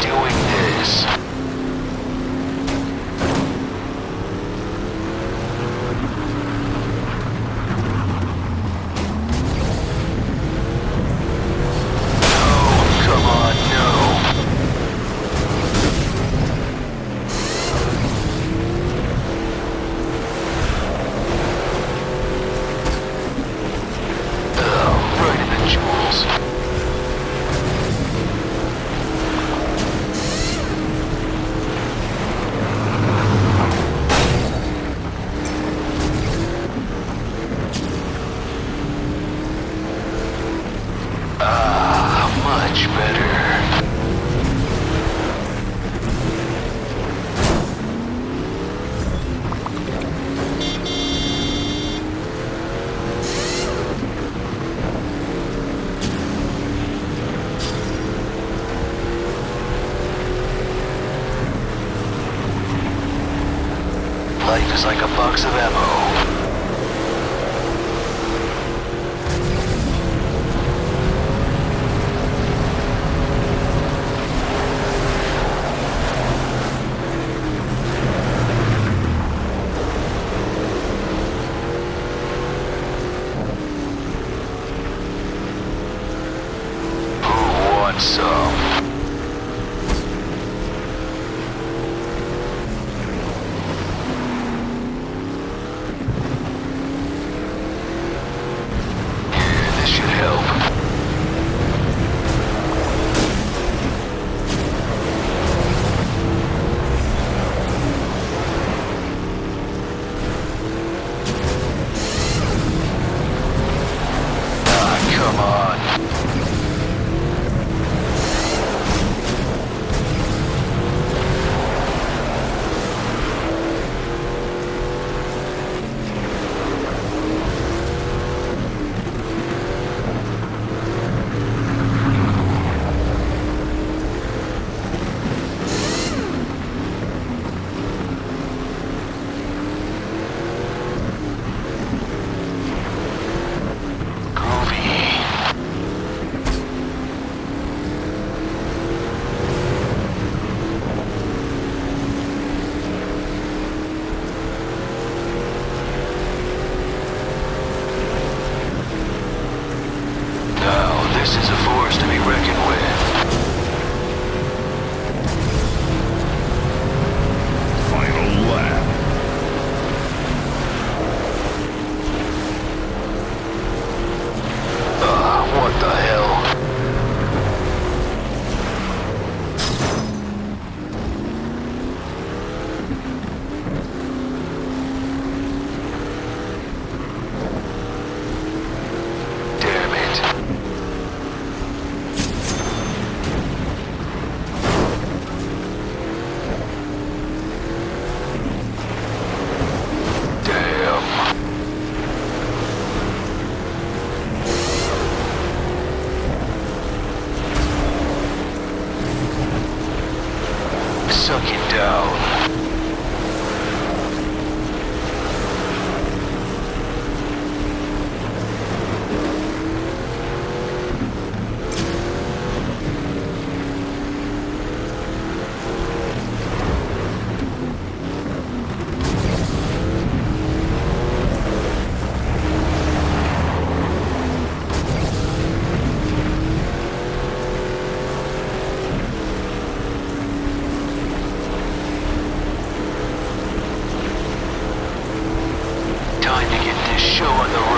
doing this? much better. Life is like a box of ammo. sucks. show on the road.